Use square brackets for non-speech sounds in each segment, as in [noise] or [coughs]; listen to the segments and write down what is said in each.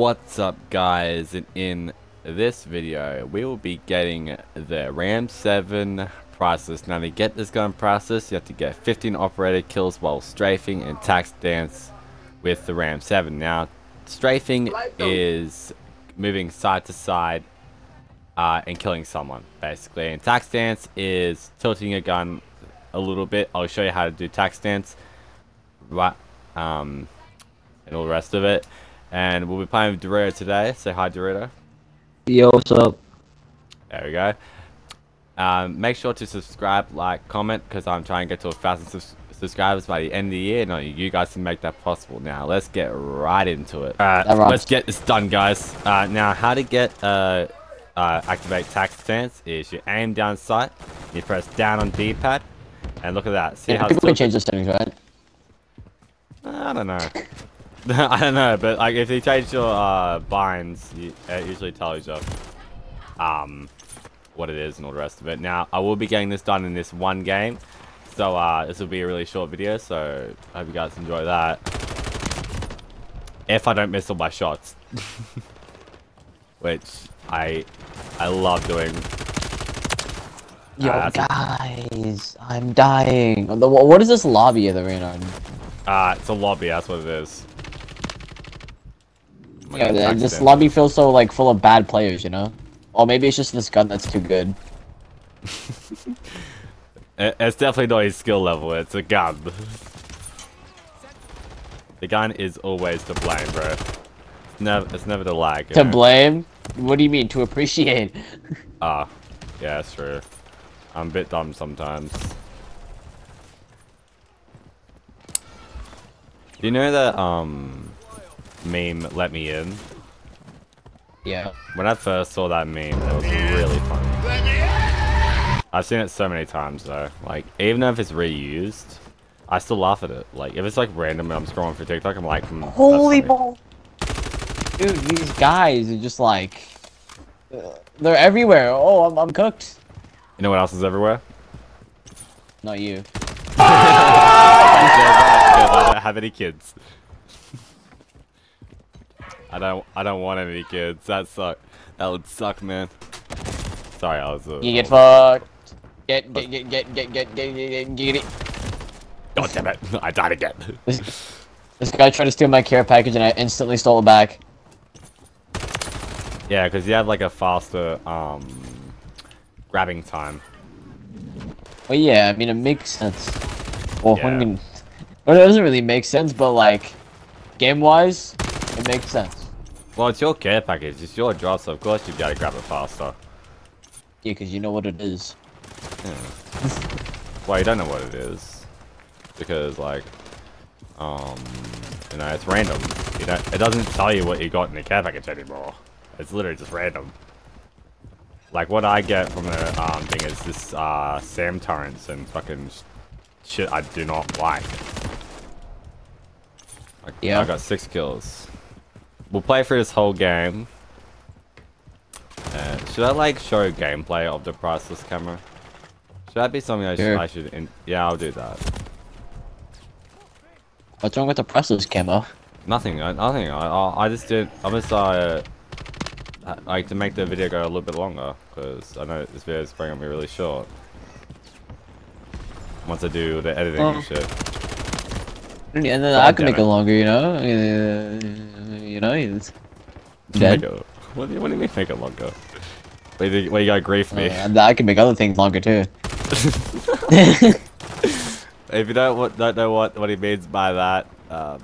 What's up guys, and in this video we will be getting the Ram 7 priceless. Now to get this gun priceless you have to get 15 operator kills while strafing and tac stance with the Ram 7. Now strafing is moving side to side uh, and killing someone basically and tac stance is tilting a gun a little bit. I'll show you how to do tac stance right, um, and all the rest of it. And we'll be playing with Dorito today. Say hi, Dorito. Yo, what's up? There we go. Um, make sure to subscribe, like, comment, because I'm trying to get to a thousand sus subscribers by the end of the year. No, you guys can make that possible. Now, let's get right into it. Alright, let's get this done, guys. Uh, now, how to get uh, uh, activate tac stance is you aim down sight, you press down on D-pad, and look at that. See yeah, how people can change the settings, right? I don't know. [laughs] I don't know, but like if you change your uh, binds, you, it usually tells you um, what it is and all the rest of it. Now, I will be getting this done in this one game, so uh, this will be a really short video, so I hope you guys enjoy that. If I don't miss all my shots. [laughs] Which I I love doing. Yo, Uh, guys, I'm dying. What is this lobby that we're in? Uh, it's a lobby, that's what it is. Yeah, gonna th- text this lobby feels so like full of bad players, you know? Or maybe it's just this gun that's too good. [laughs] It's definitely not his skill level, it's a gun. The gun is always to blame, bro. It's never, it's never the lag. To know? blame? What do you mean? To appreciate? [laughs] Ah, yeah, that's true. I'm a bit dumb sometimes. Do you know that, um, meme, Let Me In? yeah. When I first saw that meme, it was really funny. I've seen it so many times though. Like, even if it's reused, I still laugh at it. Like, if it's like random and I'm scrolling for TikTok, I'm like, hmm, that's Holy ball! Dude, these guys are just like... they're everywhere. Oh, I'm, I'm cooked. You know what else is everywhere? Not you. I [laughs] don't have any kids. I don't. I don't want any kids. That suck. That would suck, man. Sorry, I was. Uh, You get fucked. Get, get, get, get, get, get, get, get, get it. God damn it! [laughs] I died again. [laughs] This, this guy tried to steal my care package and I instantly stole it back. yeah, because you have like a faster um grabbing time. Well, yeah, I mean, it makes sense. Well, Yeah. you mean? Well, [laughs] it doesn't really make sense, but like, game-wise, it makes sense. Well, it's your care package. It's your job, so of course you've got to grab it faster. Yeah, because you know what it is. Yeah. well, you don't know what it is because like, um, you know, it's random. You know, it doesn't tell you what you got in the care package anymore. It's literally just random. Like what I get from the um thing is this uh SAM turrets and fucking shit I do not like. Like, Yeah. I got six kills. We'll play through this whole game. Uh, should I like show gameplay of the priceless camo? Should that be something I should? Sure. I should in yeah, I'll do that. What's wrong with the priceless camo? Nothing. I, nothing. I, I I just did. I just uh uh, like to make the video go a little bit longer because I know this video is probably gonna be really short. Once I do the editing Oh. and shit. And then God I can make it it. longer, you know? Uh, you know? Make dead. what, do you, what do you mean make it longer? Wait, you, you gotta grief me. Uh, I can make other things longer, too. [laughs] [laughs] if you don't what don't know what what he means by that, um,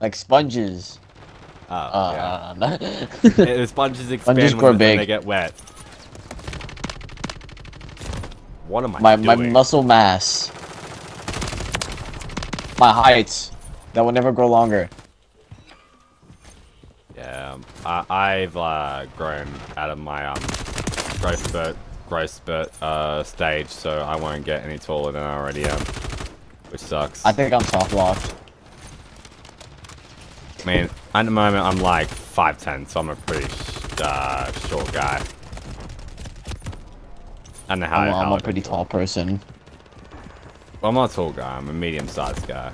like sponges. oh, Uh, yeah. [laughs] the sponges expand Sponges when, when they get wet. What am I my, my muscle mass. My height. That will never grow longer. Yeah, um, I, I've uh, grown out of my um, growth spurt, growth spurt uh, stage, so I won't get any taller than I already am, which sucks. I think I'm soft locked. I mean, at the moment I'm like 5'10", so I'm a pretty uh, short guy. I don't know how, I'm, I'm a pretty tall person. I'm not a tall guy. I'm a medium-sized guy.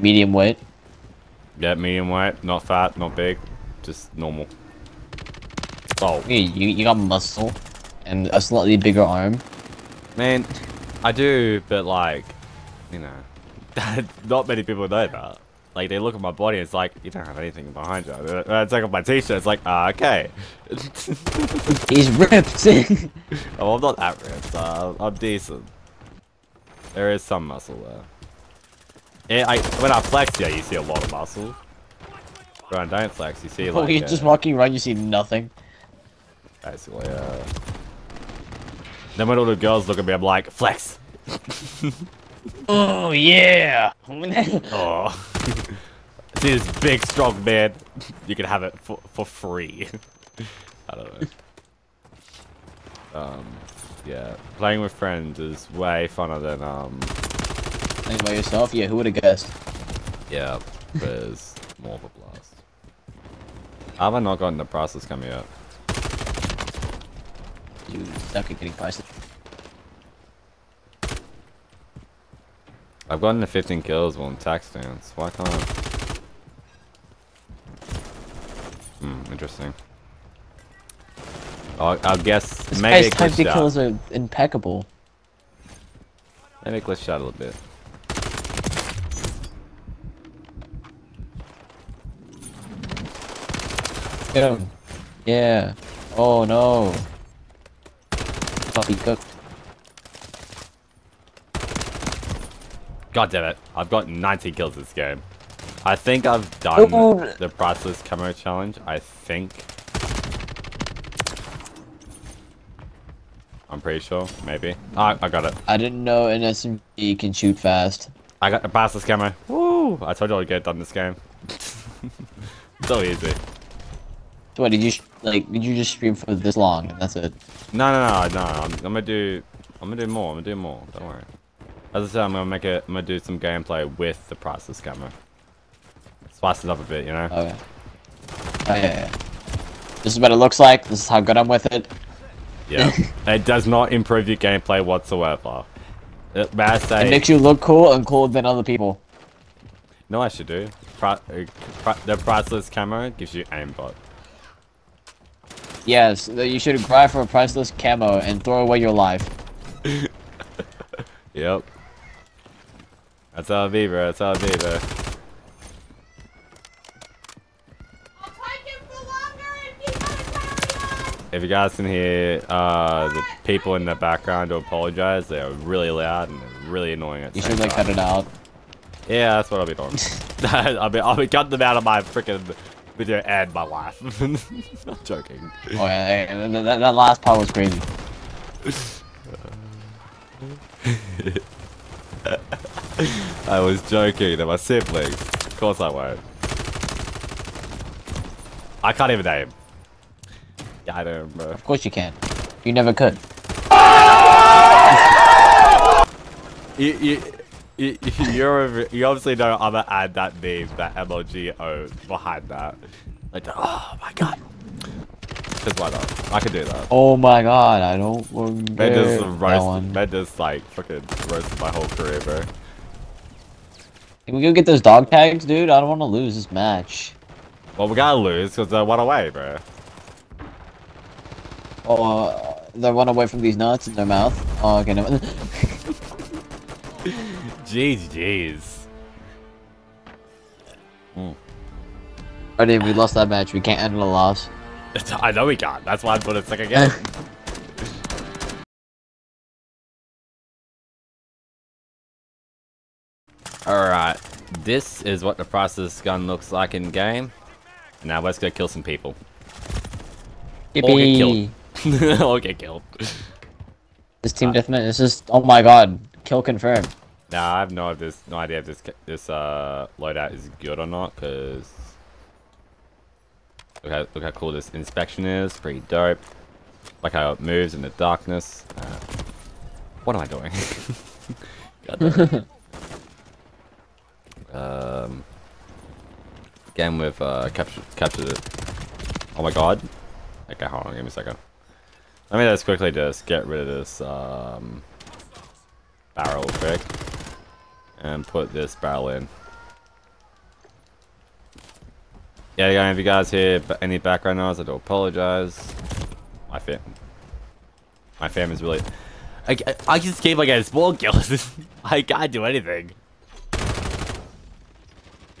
Medium weight. Yeah, medium weight, not fat, not big, just normal. Oh, You, you, you got muscle and a slightly bigger arm. man, I do, but like, you know, [laughs] not many people know that. Like, they look at my body, it's like, you don't have anything behind you. And I take off my t-shirt, it's like, ah, okay. [laughs] He's ripped. [laughs] oh, I'm not that ripped, uh, I'm decent. There is some muscle there. Yeah, I, when I flex, yeah, you see a lot of muscle. When I don't flex, you see [laughs] oh, like, he's uh, just walking around, you see nothing. basically, uh... Then when all the girls look at me, I'm like, flex! [laughs] Oh, yeah! [laughs] Oh. See this big strong man? You can have it for, for free. I don't know. Um, yeah. Playing with friends is way funner than, um, Playing by yourself? Yeah, who would have guessed? yeah, there's more of a blast. Have I not gotten the process coming yet? You suck at getting prices. I've gotten the 15 kills while in tac stance. Why can't I? Hmm, interesting. I'll, I'll guess This maybe guy's it time to glitched kills are impeccable. Maybe it glitched out a little bit. Get him. Yeah. Oh no. Puppy cooked. God damn it. I've got 19 kills this game. I think I've done Dude. the priceless camo challenge. I think. Pretty sure. Maybe. Ah, I got it. I didn't know an SMG can shoot fast. I got the priceless camo. Woo! I told you I'd get it done this game. [laughs] so easy. So what, did you, like, did you just stream for this long and that's it? No, no, no, no. I'm, I'm gonna do. I'm gonna do more. I'm gonna do more. Don't worry. As I said, I'm gonna make it. I'm gonna do some gameplay with the priceless camo. Spice it up a bit, you know. Okay. Oh, yeah, yeah. This is what it looks like. This is how good I'm with it. Yeah. [laughs] it does not improve your gameplay whatsoever. Uh, may I say? It makes you look cool and cooler than other people. No, I should do. Pri uh, pri the priceless camo gives you aimbot. Yes, you should cry for a priceless camo and throw away your life. [laughs] Yep. That's it be, bro. That's how it be, bro. I'll take him for longer if you gotta carry on. If you guys can hear uh, the people in the background to apologize, they're really loud and really annoying at You should like time. cut it out. Yeah, that's what I'll be doing. [laughs] [laughs] I'll be I'll be cutting them out of my freaking video and my life. Not [laughs] joking. Oh yeah, that, that, that last part was crazy. I was joking. They're my siblings. Of course I won't. I can't even name. Yeah, I don't, bro. Of course you can. You never could. You, you, you, [laughs] you're, you obviously know I'm gonna add that name, that MLGO behind that. Like, oh my god. Because why not? I could do that. Oh my god, I don't Man forget just that roast, one. man just like fucking roasted my whole career, bro. Can we go get those dog tags, dude? I don't want to lose this match. Well, we gotta lose because they won away, bro. Uh, they run away from these nuts in their mouth. Oh, okay, no. Jeez, jeez. Alright, we lost that match. We can't end a loss. [laughs] I know we can't. That's why I put it second game. [laughs] Alright, this is what the priceless gun looks like in game. Now let's go kill some people. Or get killed. Or get killed. This team deathmatch is just. Oh my god, kill confirmed. Now I have no this no idea if this this uh loadout is good or not because look how look how cool this inspection is. Pretty dope. Like how it moves in the darkness. Uh, what am I doing? [laughs] [laughs] Um. Again with uh captured captured it. Oh my god. Okay, hold on, give me a second. Let me just quickly just get rid of this um barrel quick and put this barrel in. Yeah, again, if you guys hear any background noise, I do apologize. My fam, my fam is really. I, I, I just keep like a small kills. [laughs] I can't do anything.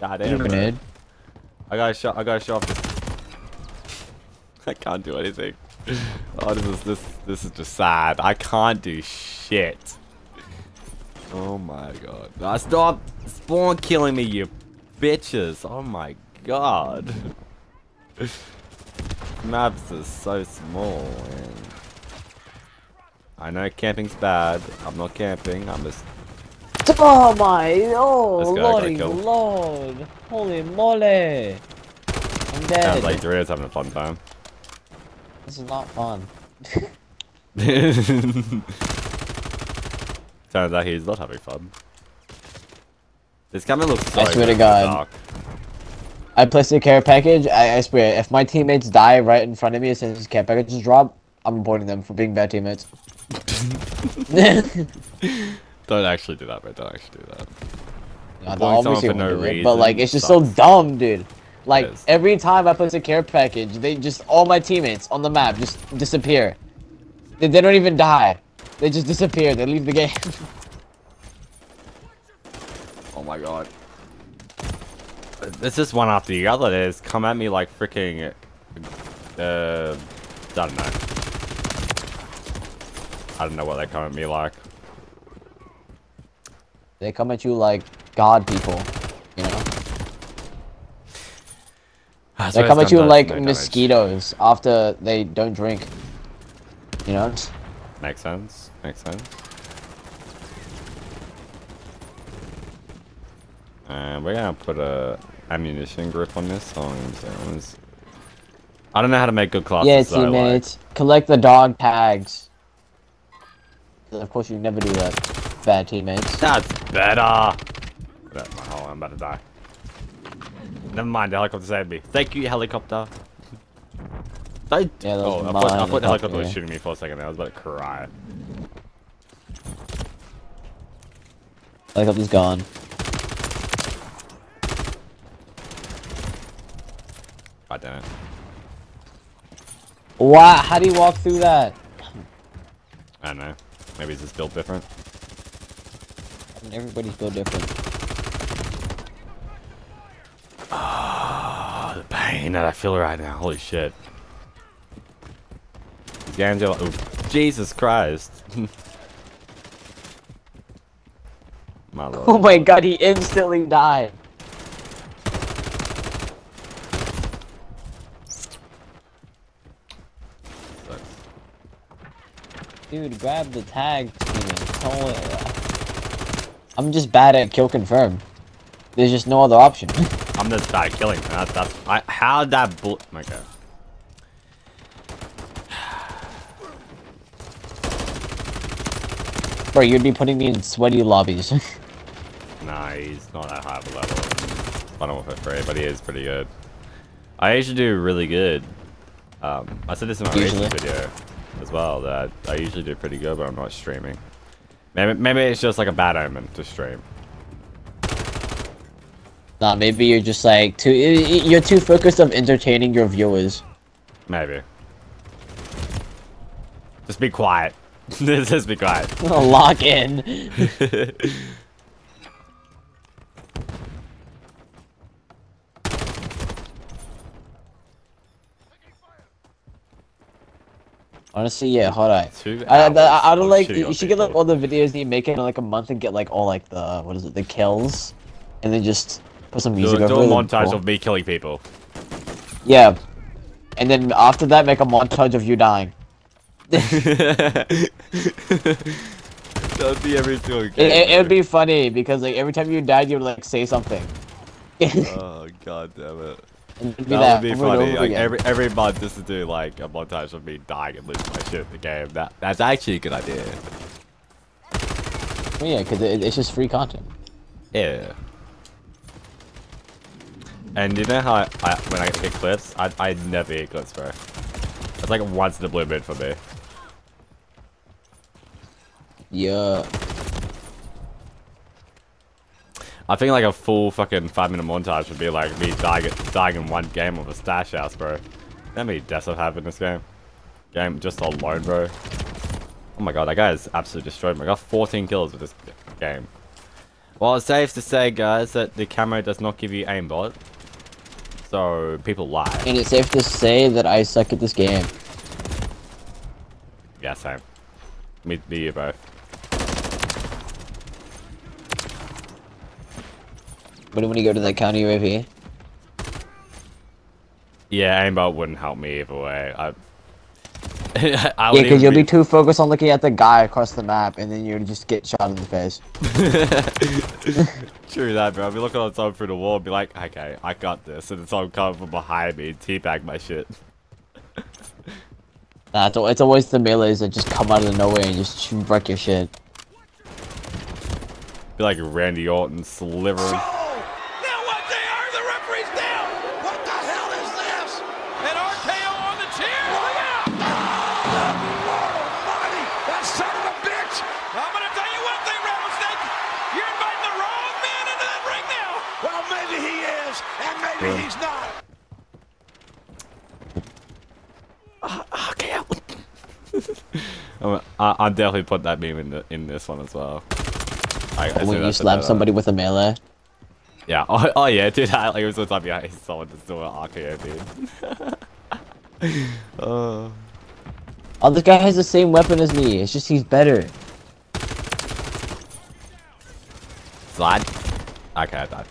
God damn. Grenade. I gotta show. I gotta show off this. [laughs] I can't do anything. [laughs] Oh, this is this. This is just sad. I can't do shit. Oh my god. Nah, stop spawn killing me, you bitches. Oh my god. [laughs] Maps are so small, man. I know camping's bad. I'm not camping. I'm just. Oh my, oh lordy lord. Holy moly. I'm dead. Sounds like Doritos having a fun time. This is not fun. [laughs] Turns out he's not having fun. This camera looks so I swear to the God. dark. I placed a care package. I, I swear, if my teammates die right in front of me as soon as care packages drop, I'm reporting them for being bad teammates. [laughs] Don't actually do that, bro. Don't actually do that. Blowing someone obviously for no do it, but like it's just so dumb, dude. Like every time I put a care package, they just all my teammates on the map just disappear. They, they don't even die. They just disappear. They leave the game. [laughs] Oh my god. This is one after the other. They just come at me like freaking. Uh, I don't know. I don't know what they come at me like. they come at you like god people, you know. Ah, I They come at you like no damage. mosquitoes after they don't drink. You know. Makes sense. Makes sense. And we're gonna put a ammunition grip on this song. I don't know how to make good classes. Yeah, though, like- teammates. Collect the dog tags. Of course, you never do that, bad teammates. That's better. I'm about to die. Never mind, the helicopter saved me. Thank you, helicopter. Don't. Yeah, oh, I thought, I thought the helicopter helicopter, was shooting me for a second there. I was about to cry. Helicopter's gone. God damn it. Wow, how do you walk through that? I don't know. Maybe it's just built different. I mean, everybody's built different. Oh, the [sighs] pain that I feel right now. Holy shit. Like, ooh, Jesus Christ. [laughs] my lord. Oh my god, he instantly died. Sucks. Dude, grab the tag. I'm just bad at kill confirm. There's just no other option. [laughs] I'm just bad at killing. That's, that's, I, how that bull- God! Bro, you'd be putting me in sweaty lobbies. [laughs] Nah, he's not that high of a level. Fun with it free, but he is pretty good. I usually do really good. Um, I said this in my Usually. recent video as well that I usually do pretty good, but I'm not streaming. Maybe maybe it's just like a bad omen to stream. Nah, maybe you're just like too. You're too focused on entertaining your viewers. Maybe. Just be quiet. [laughs] just be quiet. Lock in. [laughs] Honestly, yeah, hold on. Two I, I, I, I don't like. You should get like all the videos that you make in like a month and get like all like the what is it, the kills, and then just put some Do, music do over a it. montage cool. of me killing people. Yeah, and then after that, make a montage of you dying. [laughs] That'd be every single It, game. it, would be funny because like every time you died, you would like say something. [laughs] Oh god damn it. That, that, would be funny. Like every every month just to do like a montage of me dying and losing my shit in the game. That that's actually a good idea. Well, yeah, because it, it's just free content. Yeah. And you know how I, I when I get clips, I I never get clips, bro. It's like once in a blue moon for me. Yeah. I think like a full fucking five minute montage would be like me dying, dying in one game of a stash house, bro. How many deaths I've had in this game? Game just alone, bro. Oh my god, that guy is absolutely destroyed me. I got 14 kills with this game. Well, it's safe to say, guys, that the camo does not give you aimbot. So, people lie. And it's safe to say that I suck at this game. Yeah, same. Me, me you both. But when you go to that counter UAV, Yeah, aimbot wouldn't help me either way. I [laughs] yeah, because you'll be too focused on looking at the guy across the map, and then you'll just get shot in the face. [laughs] True that, bro. I'll be looking on someone through the wall and be like, okay, I got this. And then someone come from behind me and teabag my shit. [laughs] Nah, it's, al- it's always the melees that just come out of nowhere and just wreck your shit. Be like Randy Orton slivering. And maybe he's not. Ah, ah, okay. [laughs] I'm, I, I'm definitely put that meme in the, in this one as well. I, I oh, when you that's slap somebody with a melee. Yeah. [laughs] Oh, oh yeah, dude. [laughs] I, like it was the time behind someone that's doing an RKO, dude. oh. Oh, this guy has the same weapon as me. It's just he's better. Slide. Okay, I died.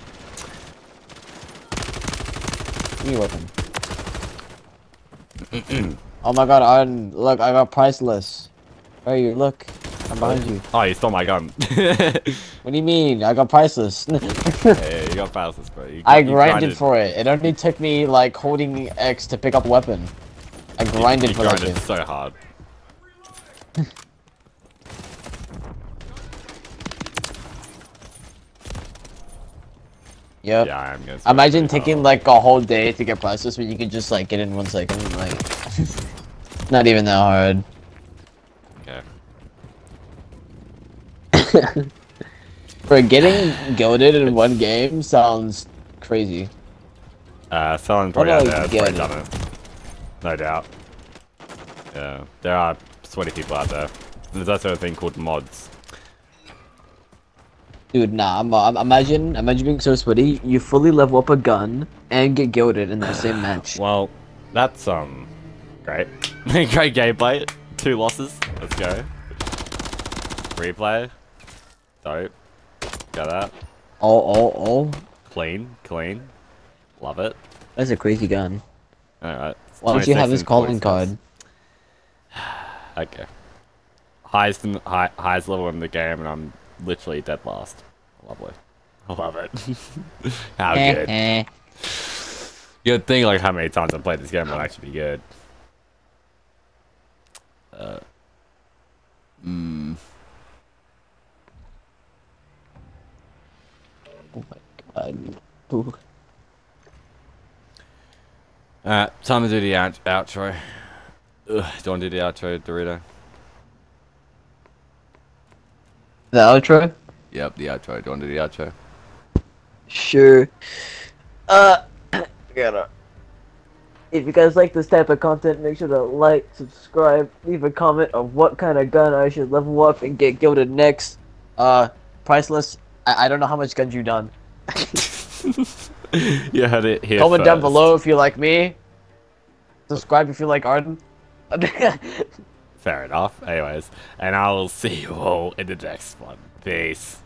Give me a weapon. oh my god, Arden, look, I got priceless. Where are you? Look, I'm behind you. Oh, you stole my gun. [laughs] What do you mean? I got priceless. yeah, [laughs] you got fastest, bro. You, I you grinded for it. It only took me like holding X to pick up a weapon. I grinded you for that grinded shit. so hard. [laughs] Yep. Yeah, I am gonna. Imagine taking like a whole day to get priceless, but you could just like get in one second. Like, [laughs] not even that hard. Okay. [laughs] For getting gilded in one game sounds crazy. Uh, someone probably What out do has get? done it. No doubt. Yeah, there are sweaty people out there. There's also a thing called mods. Dude, nah. I'm, I'm, imagine, imagine being so sweaty. You fully level up a gun and get gilded in the same [sighs] match. Well, that's um great. [laughs] great game gameplay. Two losses. Let's go. Replay. Dope. Got that. Oh, oh, oh. Clean, clean. Love it. That's a crazy gun. Alright. Why don't you have his 26 calling card? [sighs] Okay. Highest in, high, highest level in the game, and I'm literally dead last. Lovely. I love it. [laughs] How good. Eh, eh. Think like how many times I played this game would actually be good. Uh, mm, Oh my god. Ooh. uh, time to do the out- outro. Ugh, do you want to do the outro, Dorito? The outro? Yep, the outro. Do you want to do the outro? Sure. Uh, [coughs] gotta. If you guys like this type of content, make sure to like, subscribe, leave a comment of what kind of gun I should level up and get gilded next. Uh, priceless. I, I don't know how much guns you've done. [laughs] you heard it here Comment down below if you like me. Subscribe if you like Arden. [laughs] Fair enough. Anyways, and I will see you all in the next one. Peace.